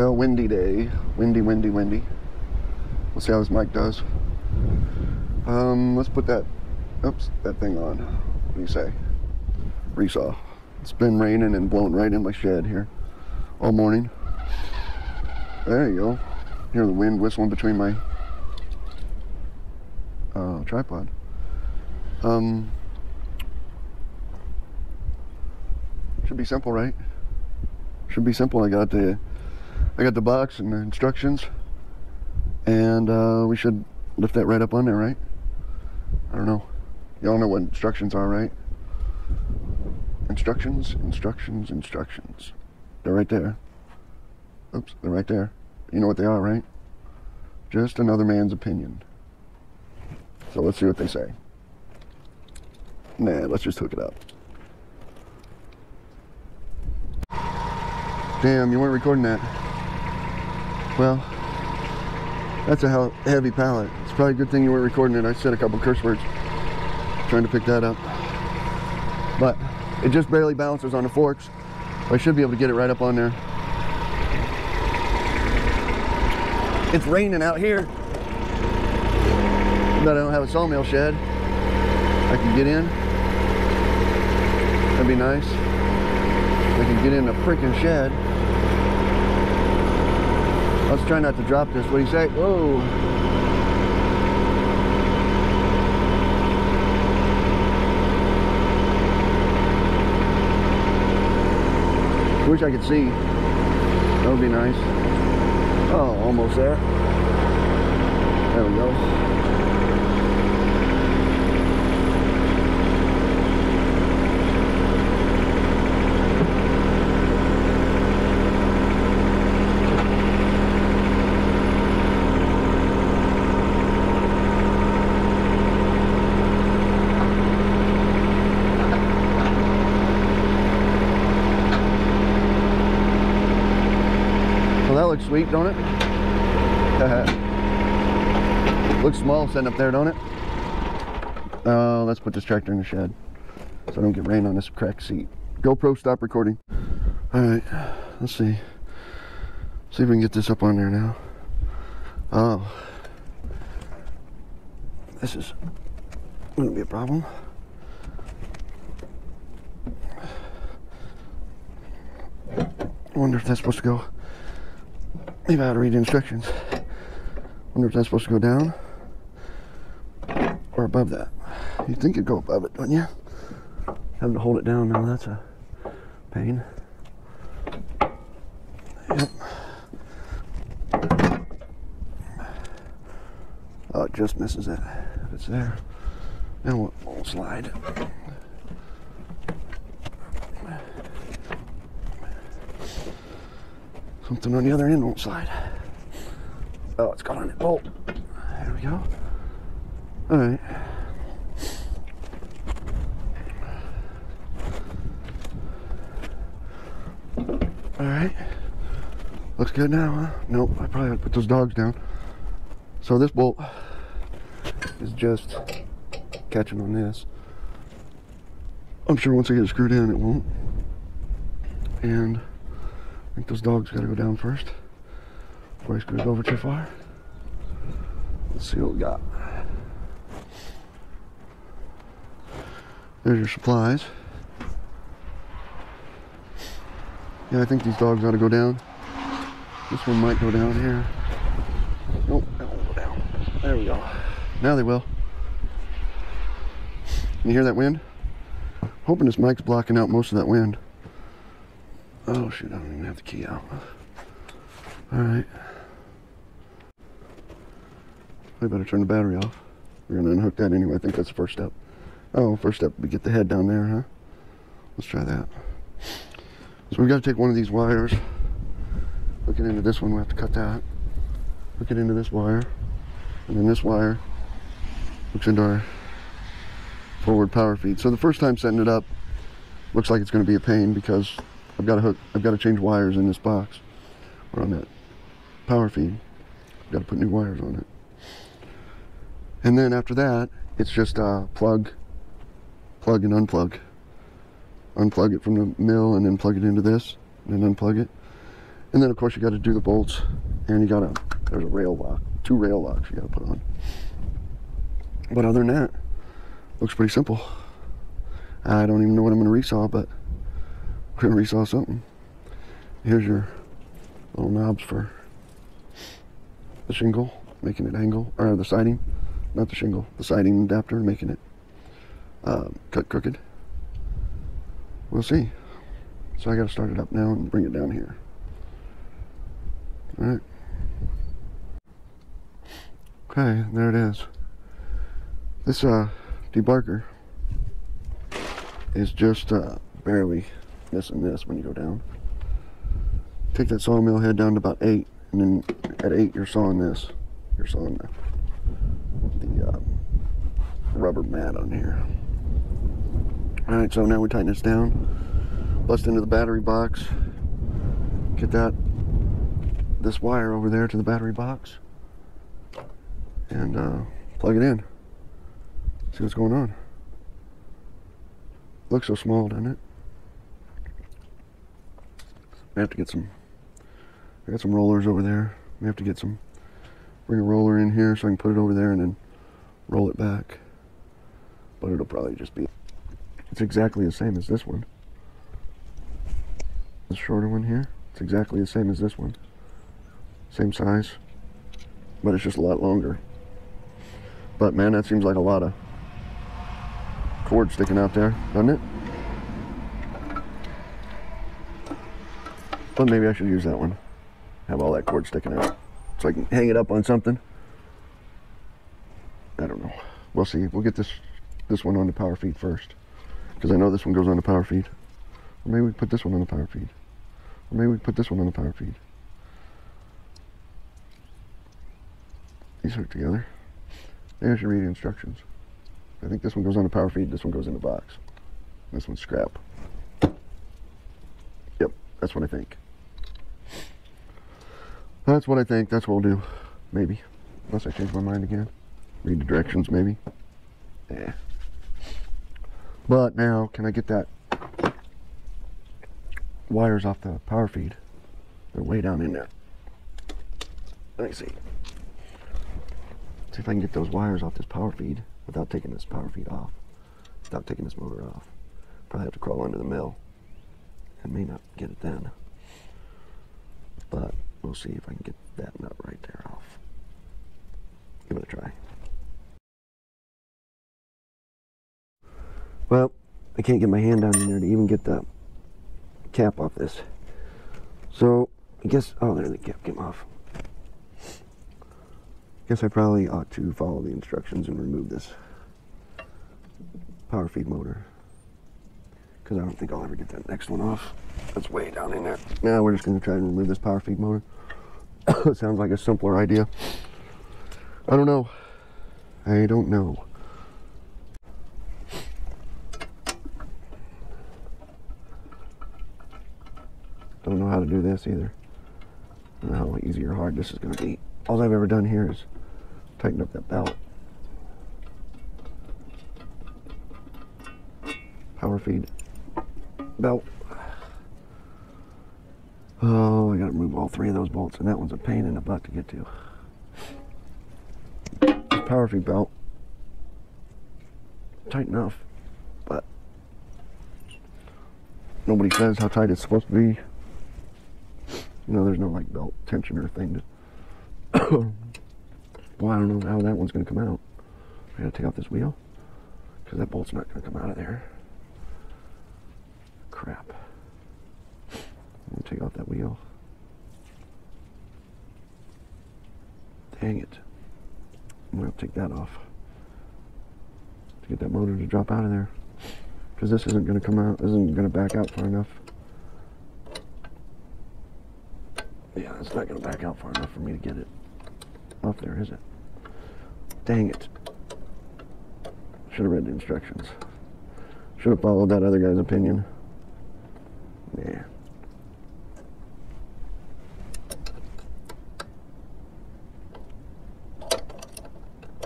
Well, windy day. Windy, windy, windy. We'll see how this mic does. Um, let's put that, oops, that thing on. What do you say? Resaw. It's been raining and blowing right in my shed here all morning. There you go. Hear the wind whistling between my uh, tripod. Um, should be simple, right? Should be simple. I got the I got the box and the instructions, and uh, we should lift that right up on there, right? I don't know. Y'all know what instructions are, right? Instructions, instructions, instructions. They're right there. Oops, they're right there. You know what they are, right? Just another man's opinion. So let's see what they say. Nah, let's just hook it up. Damn, you weren't recording that. Well, that's a heavy pallet. It's probably a good thing you weren't recording it. I said a couple curse words trying to pick that up. But it just barely balances on the forks. I should be able to get it right up on there. It's raining out here. But I don't have a sawmill shed. I can get in. That'd be nice. I can get in a freaking shed. Let's try not to drop this. What do you say? Whoa. Wish I could see. That would be nice. Oh, almost there. There we go. Sweet, don't it? looks small sitting up there, don't it? Uh, let's put this tractor in the shed so I don't get rain on this cracked seat. GoPro, stop recording. All right, let's see. See if we can get this up on there now. Oh, this is gonna be a problem. I wonder if that's supposed to go. Maybe I ought to read the instructions. Wonder if that's supposed to go down or above that. You think it'd go above it, don't you? Having to hold it down now, that's a pain. Yep. Oh, it just misses it. If it's there, then won't slide. Something on the other end won't slide. Oh, it's got on it bolt. There we go. All right. All right. Looks good now, huh? Nope, I probably ought to put those dogs down. So this bolt is just catching on this. I'm sure once I get it screwed in, it won't. And I think those dogs gotta go down first before I screw it over too far. Let's see what we got. There's your supplies. Yeah, I think these dogs ought to go down. This one might go down here. Nope, that won't go down. There we go. Now they will. You hear that wind? Hoping this mic's blocking out most of that wind. Oh shoot, I don't even have the key out. Alright. I better turn the battery off. We're gonna unhook that anyway. I think that's the first step. Oh, first step, we get the head down there, huh? Let's try that. So we've got to take one of these wires, hook it into this one, we have to cut that. Hook it into this wire, and then this wire hooks into our forward power feed. So the first time setting it up, looks like it's to be a pain because I've got to hook, I've got to change wires in this box or on that power feed. I've got to put new wires on it. And then after that, it's just uh, plug, plug and unplug. Unplug it from the mill and then plug it into this and then unplug it. And then of course you got to do the bolts, and you got to there's a rail lock, two rail locks you got to put on. But other than that, looks pretty simple. I don't even know what I'm going to resaw, but to resaw something. Here's your little knobs for the shingle, making it angle, or the siding, not the shingle, the siding adapter, making it uh, cut crooked. We'll see. So I got to start it up now and bring it down here. All right. Okay, there it is. This uh, debarker is just uh, barely missing this when you go down. Take that sawmill head down to about eight, and then at eight you're sawing this. You're sawing the, the uh, rubber mat on here. All right, so now we tighten this down, bust into the battery box, get that this wire over there to the battery box, and uh, plug it in. See what's going on. Looks so small, doesn't it? I have to get some. I got some rollers over there. We have to get some. Bring a roller in here so I can put it over there and then roll it back. But it'll probably just be. It's exactly the same as this one. The shorter one here. It's exactly the same as this one. Same size. But it's just a lot longer. But man, that seems like a lot of cord sticking out there, doesn't it? Maybe I should use that one. Have all that cord sticking out. So I can hang it up on something. I don't know. We'll see. We'll get this this one on the power feed first. Because I know this one goes on the power feed. Or maybe we put this one on the power feed. Or maybe we put this one on the power feed. These hook together. Maybe I should read the instructions. I think this one goes on the power feed, this one goes in the box. This one's scrap. Yep, that's what I think. That's what I think. That's what we'll do. Maybe. Unless I change my mind again. Read the directions, maybe. Yeah. But now, can I get that wires off the power feed? They're way down in there. Let me see. See if I can get those wires off this power feed without taking this power feed off. Without taking this motor off. Probably have to crawl under the mill. I may not get it then. But we'll see if I can get that nut right there off. Give it a try. Well, I can't get my hand down in there to even get the cap off this. So, I guess, oh, there the cap came off. Guess I probably ought to follow the instructions and remove this power feed motor. Because I don't think I'll ever get that next one off. That's way down in there. Now we're just going to try and remove this power feed motor. Sounds like a simpler idea. I don't know. I don't know. Don't know how to do this either. I don't know how easy or hard this is going to be. All I've ever done here is tighten up that belt. Power feed belt. Oh, I gotta remove all three of those bolts, and that one's a pain in the butt to get to. This power feed belt, tight enough, but nobody says how tight it's supposed to be. You know, there's no like belt tensioner thing to. well, I don't know how that one's gonna come out. I gotta take off this wheel because that bolt's not gonna come out of there. Crap. Gonna take off that wheel. Dang it. I'm gonna have to take that off to get that motor to drop out of there. Because this isn't gonna come out, isn't gonna back out far enough. Yeah, it's not gonna back out far enough for me to get it off there, is it? Dang it. Should have read the instructions. Should have followed that other guy's opinion. Yeah.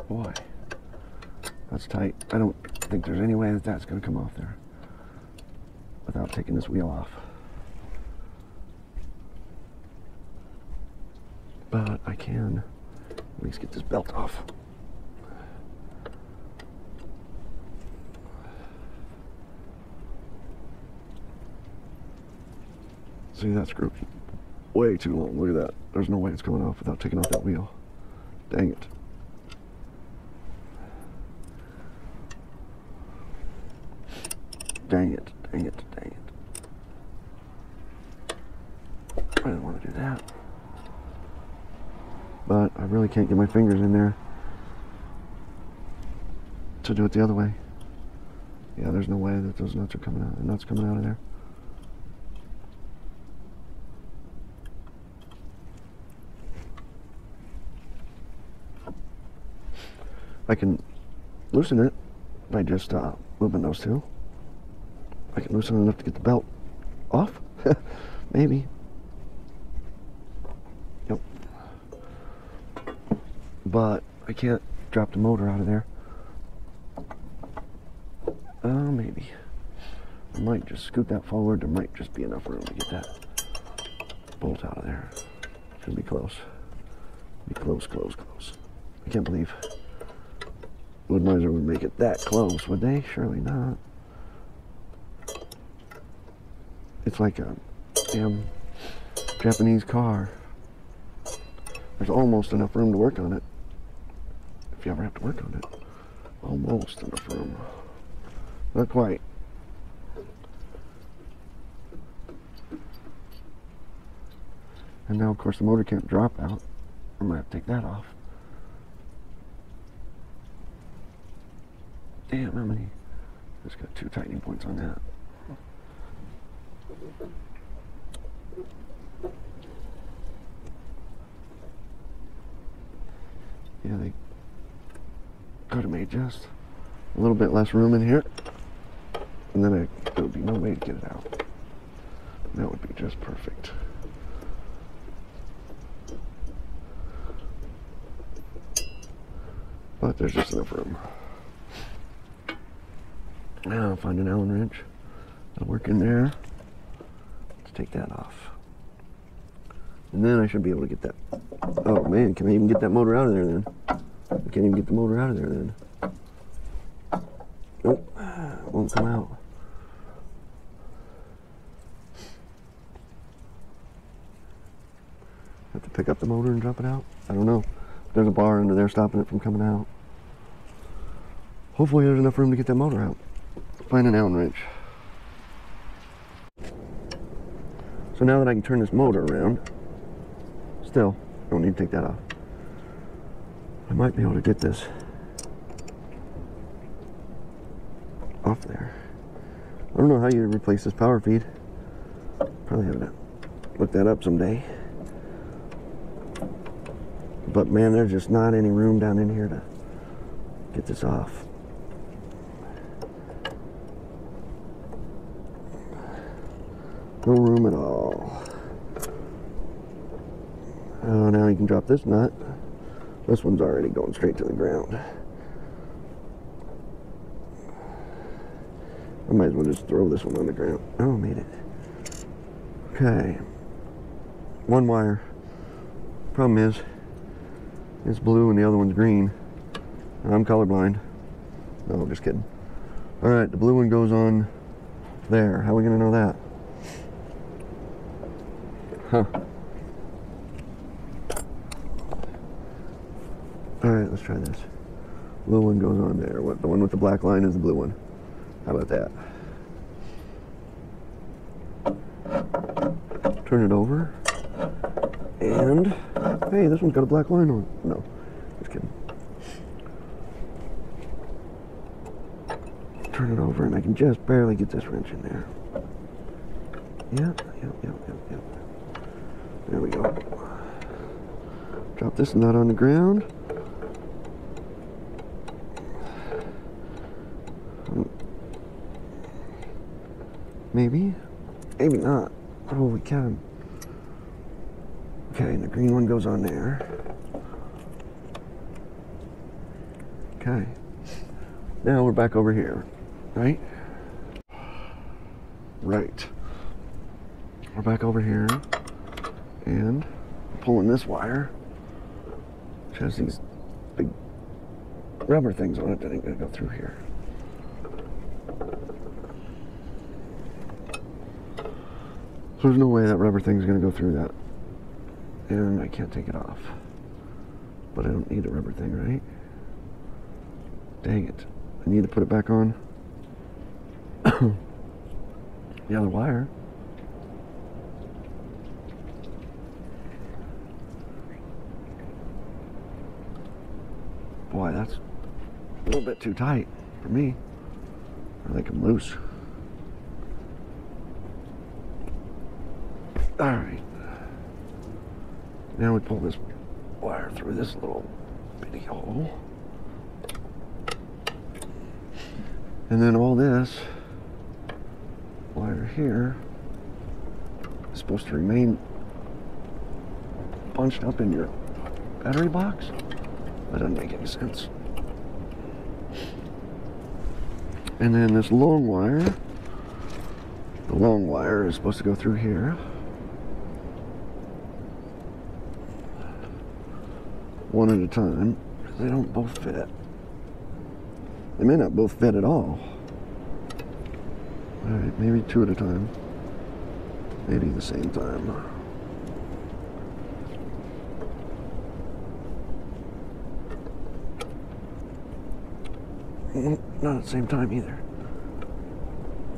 Boy, that's tight. I don't think there's any way that that's going to come off there without taking this wheel off. But I can at least get this belt off. See, that screw way too long. Look at that. There's no way it's coming off without taking off that wheel. Dang it. Dang it, dang it, dang it. I didn't want to do that. But I really can't get my fingers in there to do it the other way. Yeah, there's no way that those nuts are coming out. The nuts coming out of there. I can loosen it by just uh, moving those two. I can loosen enough to get the belt off. Maybe. Yep. But I can't drop the motor out of there. Oh, uh, maybe. I might just scoot that forward. There might just be enough room to get that bolt out of there. Should be close. Be close, close, close. I can't believe Wood-Mizer would make it that close, would they? Surely not. It's like a damn Japanese car. There's almost enough room to work on it. If you ever have to work on it. Almost enough room. Not quite. And now, of course, the motor can't drop out. I'm going to have to take that off. Damn, how many? Just got two tightening points on that. Yeah, they could have made just a little bit less room in here. And then it, there would be no way to get it out. That would be just perfect. But there's just enough room. Now I'll find an Allen wrench. I'll work in there. Let's take that off. And then I should be able to get that. Oh man, can I even get that motor out of there then? I can't even get the motor out of there then. Nope, won't come out. Have to pick up the motor and drop it out? I don't know. There's a bar under there stopping it from coming out. Hopefully there's enough room to get that motor out find an Allen wrench. So now that I can turn this motor around, still, don't need to take that off. I might be able to get this off there. I don't know how you replace this power feed. Probably have to look that up someday. But man, there's just not any room down in here to get this off. No room at all. Oh, now you can drop this nut. This one's already going straight to the ground. I might as well just throw this one on the ground. Oh, made it. Okay. One wire. Problem is, it's blue and the other one's green. And I'm colorblind. No, just kidding. All right, the blue one goes on there. How are we going to know that? Huh. Alright, let's try this. Blue one goes on there. What the one with the black line is the blue one. How about that? Turn it over. And hey, this one's got a black line on. No, just kidding. Turn it over and I can just barely get this wrench in there. Yep, yep, yep, yep, yep. There we go. Drop this nut on the ground. Maybe. Maybe not. Oh, we can. Okay, the green one goes on there. Okay. Now we're back over here, right? Right. We're back over here and pulling this wire which has these big rubber things on it that ain't gonna go through here. So there's no way that rubber thing's gonna go through that. And I can't take it off. But I don't need a rubber thing, right? Dang it. I need to put it back on. the other wire. That's a little bit too tight for me. I like them loose. All right. Now we pull this wire through this little bitty hole. And then all this wire here is supposed to remain bunched up in your battery box. That doesn't make any sense. And then this long wire, the long wire is supposed to go through here. One at a time, they don't both fit. They may not both fit at all. Alright, maybe two at a time. Maybe the same time. Not at the same time either.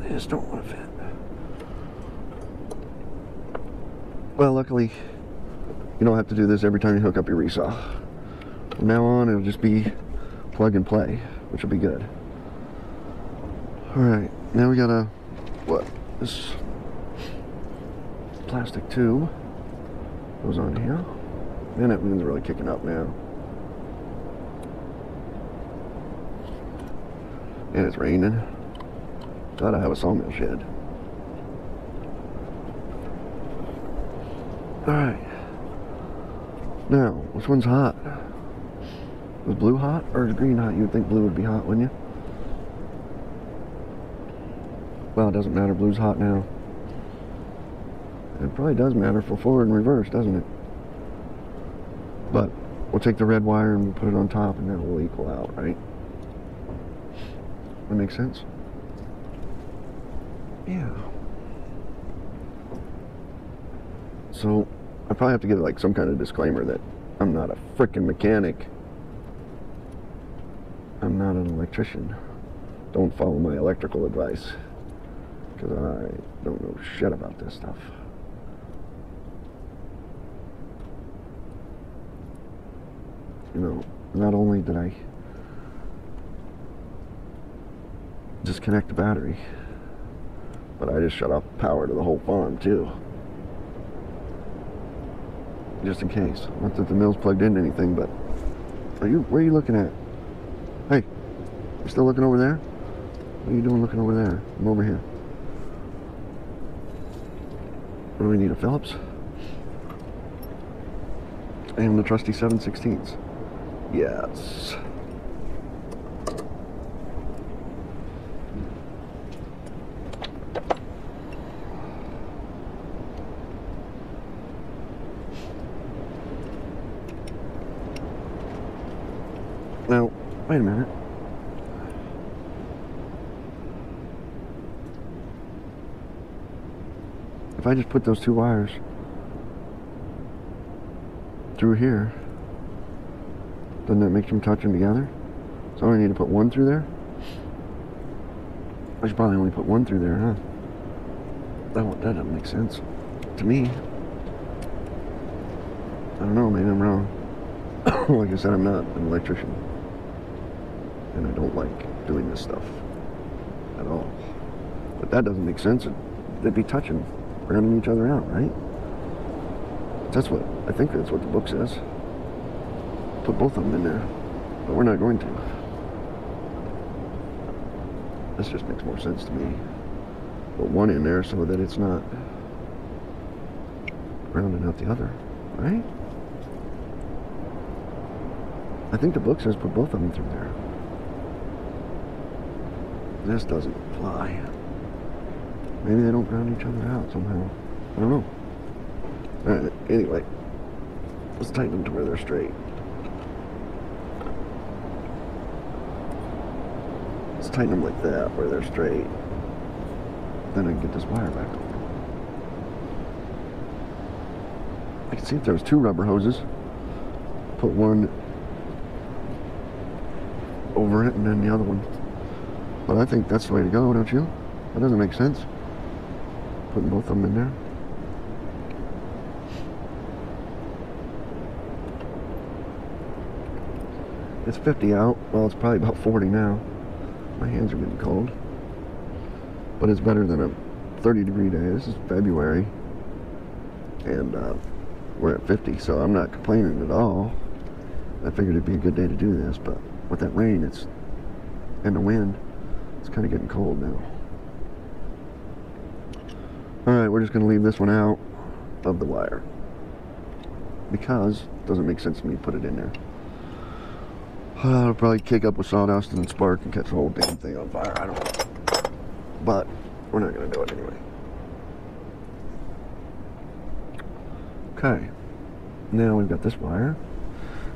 They just don't want to fit. Well, luckily, you don't have to do this every time you hook up your resaw. From now on, it'll just be plug and play, which will be good. All right, now we got a what? This plastic tube goes on here. Man, that wind's really kicking up now. And it's raining. Thought I have a sawmill shed. Alright. Now, which one's hot? Is blue hot or is green hot? You'd think blue would be hot, wouldn't you? Well, it doesn't matter. Blue's hot now. It probably does matter for forward and reverse, doesn't it? But we'll take the red wire and we'll put it on top and that will equal out, right? That makes sense? Yeah. So, I probably have to give like some kind of disclaimer that I'm not a freaking mechanic. I'm not an electrician. Don't follow my electrical advice. Because I don't know shit about this stuff. You know, not only did I disconnect the battery, but I just shut off power to the whole farm too. Just in case. Not that the mill's plugged into anything, but are you where are you looking at? Hey, you still looking over there? What are you doing looking over there? I'm over here. What do we need? A Phillips? And the trusty 7 16ths. Yes. Now, wait a minute. If I just put those two wires through here, doesn't that make them touching together? So I only need to put one through there? I should probably only put one through there, huh? That, that doesn't make sense to me. I don't know, maybe I'm wrong. like I said, I'm not an electrician. And I don't like doing this stuff at all. But that doesn't make sense. They'd be touching, rounding each other out, right? That's what, I think that's what the book says. Put both of them in there. But we're not going to. This just makes more sense to me. Put one in there so that it's not rounding out the other, right? I think the book says put both of them through there. This doesn't apply. Maybe they don't ground each other out somehow. I don't know. Uh, anyway, let's tighten them to where they're straight. Let's tighten them like that, where they're straight. Then I can get this wire back on. I can see if there was two rubber hoses. Put one over it and then the other one but I think that's the way to go, don't you? That doesn't make sense. Putting both of them in there. It's 50 out. Well, it's probably about 40 now. My hands are getting cold. But it's better than a 30 degree day. This is February. And uh, we're at 50, so I'm not complaining at all. I figured it'd be a good day to do this, but with that rain, it's and the wind, it's kind of getting cold now. All right, we're just going to leave this one out of the wire because it doesn't make sense to me to put it in there. Uh, it'll probably kick up with sawdust and spark and catch the whole damn thing on fire. I don't know. But we're not going to do it anyway. Okay. Now we've got this wire.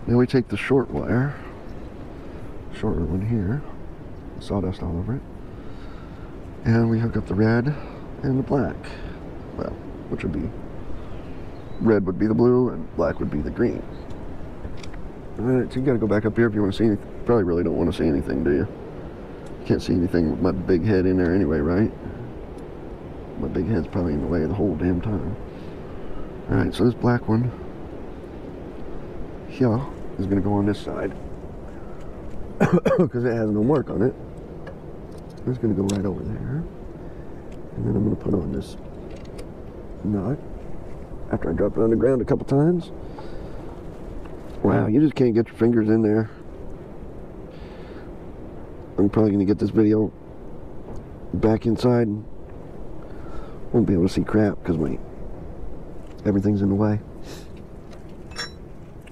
Now we take the short wire, shorter one here, sawdust all over it, and we hook up the red and the black. Well, which would be red would be the blue and black would be the green. Alright, so you gotta go back up here if you want to see anything. Probably really don't want to see anything, do you? Can't see anything with my big head in there anyway, right? My big head's probably in the way the whole damn time. Alright, so this black one here is to go on this side because it has no mark on it. It's going to go right over there. And then I'm going to put on this nut after I drop it on the ground a couple times. Wow, you just can't get your fingers in there. I'm probably going to get this video back inside and won't be able to see crap because my everything's in the way.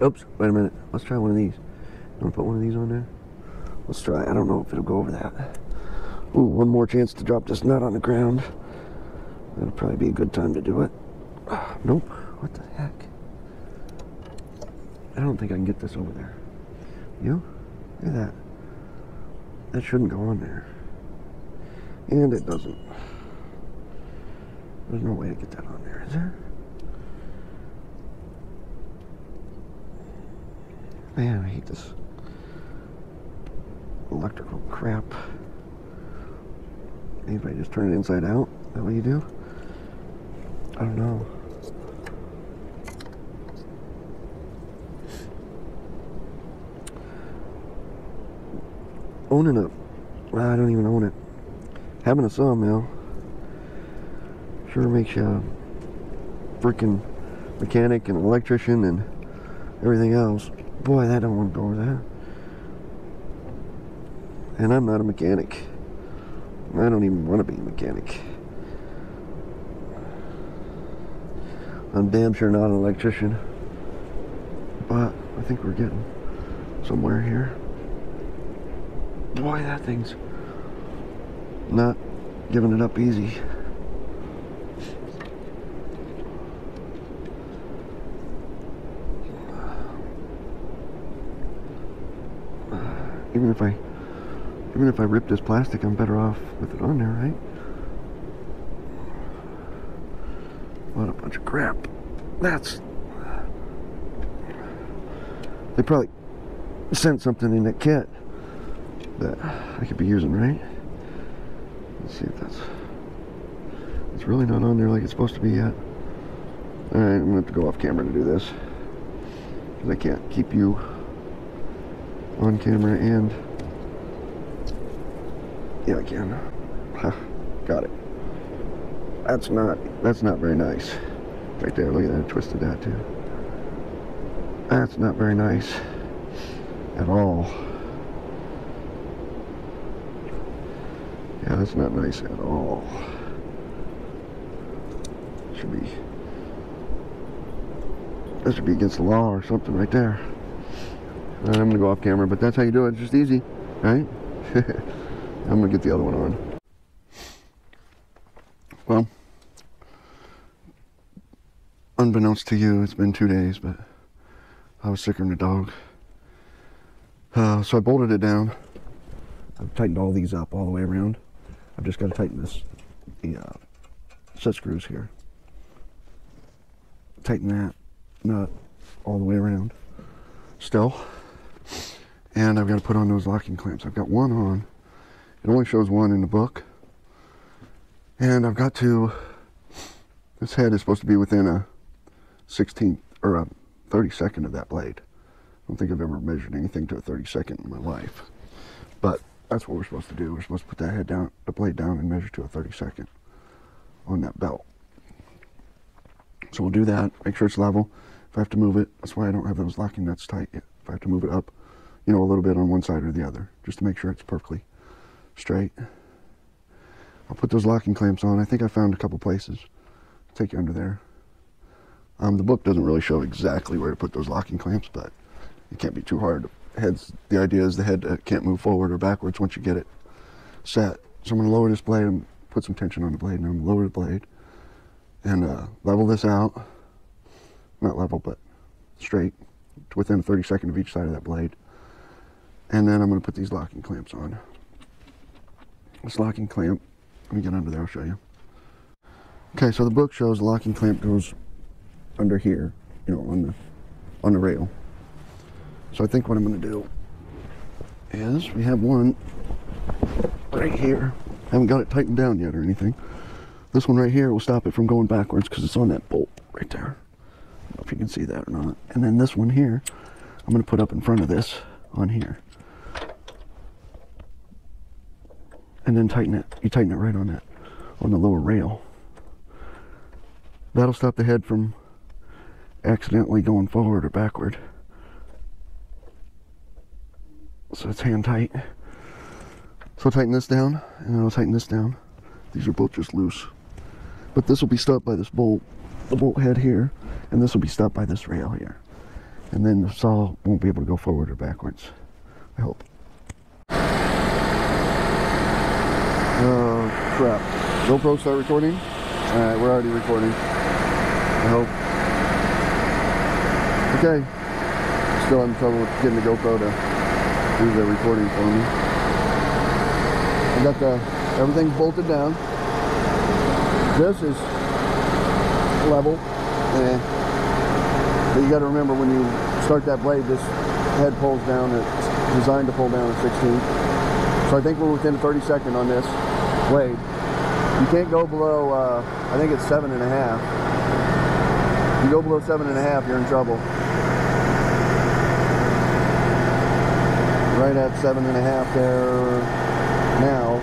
Oops, wait a minute. Let's try one of these. You want to put one of these on there? Let's try. I don't know if it'll go over that. Ooh, one more chance to drop this nut on the ground. That'll probably be a good time to do it. nope. What the heck? I don't think I can get this over there. You? Look at that. That shouldn't go on there. And it doesn't. There's no way to get that on there, is there? Man, I hate this electrical crap. Maybe I just turn it inside out? Is that what you do? I don't know. Owning a, I don't even own it. Having a sawmill sure makes you a freaking mechanic and electrician and everything else. Boy, that don't want to go over there. And I'm not a mechanic. I don't even want to be a mechanic. I'm damn sure not an electrician. But I think we're getting somewhere here. Boy, that thing's not giving it up easy. even if I even if I rip this plastic, I'm better off with it on there, right? What a bunch of crap. That's... They probably sent something in that kit that I could be using, right? Let's see if that's... It's really not on there like it's supposed to be yet. Alright, I'm going to have to go off camera to do this. Because I can't keep you on camera and yeah I can got it. That's not that's not very nice. Right there look at that I twisted that too. That's not very nice at all. Yeah that's not nice at all. Should be that should be against the law or something right there. I'm gonna go off camera, but that's how you do it. It's just easy, right? I'm gonna get the other one on. Well, unbeknownst to you, it's been two days, but I was sicker than a dog. Uh, so I bolted it down I've tightened all these up all the way around. I've just got to tighten this, the uh, set screws here. Tighten that nut all the way around still. And I've got to put on those locking clamps. I've got one on. It only shows one in the book. And I've got to, this head is supposed to be within a 16th or a 32nd of that blade. I don't think I've ever measured anything to a 32nd in my life. But that's what we're supposed to do. We're supposed to put that head down, the blade down and measure to a 32nd on that belt. So we'll do that, make sure it's level. If I have to move it, that's why I don't have those locking nuts tight yet. If I have to move it up, you know, a little bit on one side or the other, just to make sure it's perfectly straight. I'll put those locking clamps on. I think I found a couple places. I'll take you under there. Um, the book doesn't really show exactly where to put those locking clamps, but it can't be too hard. Heads, the idea is the head uh, can't move forward or backwards once you get it set. So I'm going to lower this blade and put some tension on the blade, and I'm going to lower the blade and uh, level this out. Not level, but straight to within a 32nd of each side of that blade. And then I'm going to put these locking clamps on. This locking clamp, let me get under there, I'll show you. Okay, so the book shows the locking clamp goes under here, you know, on the on the rail. So I think what I'm going to do is we have one right here. I haven't got it tightened down yet or anything. This one right here will stop it from going backwards because it's on that bolt right there. I don't know if you can see that or not. And then this one here, I'm going to put up in front of this on here. And then tighten it. You tighten it right on that, on the lower rail. That'll stop the head from accidentally going forward or backward. So it's hand tight. So tighten this down, and then I'll tighten this down. These are both just loose. But this will be stopped by this bolt, the bolt head here, and this will be stopped by this rail here. And then the saw won't be able to go forward or backwards. I hope. Oh, crap. GoPro start recording? Alright, we're already recording. I hope. Okay. Still having trouble with getting the GoPro to do the recording for me. I got the everything bolted down. This is level. Eh. But you got to remember when you start that blade, this head pulls down. It's designed to pull down at 16. So I think we're within a 32nd on this blade. You can't go below, uh, I think it's seven and a half. If you go below seven and a half, you're in trouble. Right at seven and a half there now.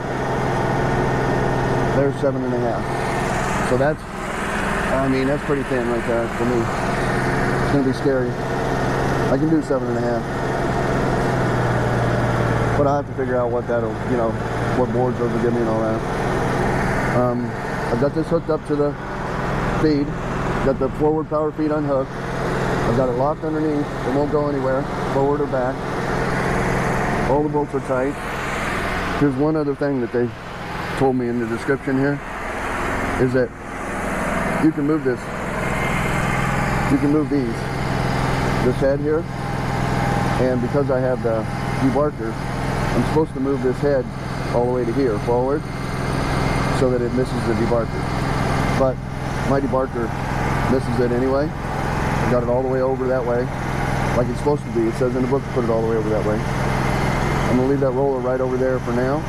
There's seven and a half. So that's, I mean, that's pretty thin right there for me. It's gonna be scary. I can do seven and a half. But I have to figure out what that'll, you know, what boards those will give me and all that. Um, I've got this hooked up to the feed. Got the forward power feed unhooked. I've got it locked underneath. It won't go anywhere, forward or back. All the bolts are tight. Here's one other thing that they told me in the description here is that you can move this. You can move these. This head here. And because I have the debarker, I'm supposed to move this head all the way to here, forward, so that it misses the debarker. But my debarker misses it anyway. I got it all the way over that way, like it's supposed to be. It says in the book to put it all the way over that way. I'm gonna leave that roller right over there for now,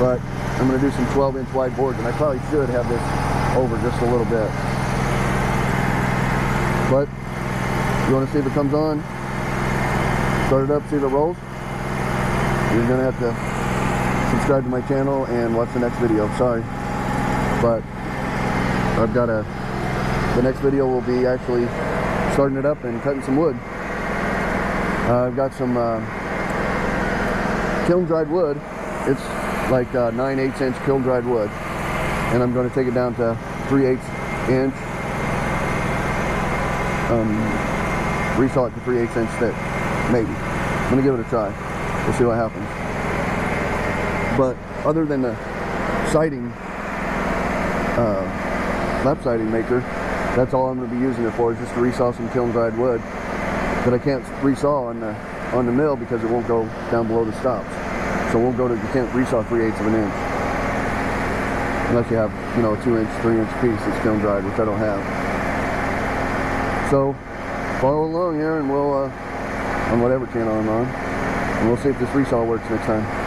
but I'm gonna do some 12 inch wide boards, and I probably should have this over just a little bit. But you wanna see if it comes on? Start it up, see if it rolls? You're gonna have to subscribe to my channel and watch the next video. Sorry, but I've got a. The next video will be actually starting it up and cutting some wood. Uh, I've got some uh, kiln dried wood. It's like uh, 9 8 inch kiln dried wood, and I'm going to take it down to 3 8 inch. Um, resaw it to 3 8 inch thick, maybe. I'm going to give it a try. We'll see what happens. But other than the siding, uh, lap siding maker, that's all I'm going to be using it for is just to resaw some kiln dried wood that I can't resaw on the on the mill because it won't go down below the stops. So we'll go to, you can't resaw 3 eighths of an inch. Unless you have, you know, a 2 inch, 3 inch piece that's kiln dried, which I don't have. So, follow along here and we'll, uh, on whatever channel I'm on. And we'll see if this resaw works next time.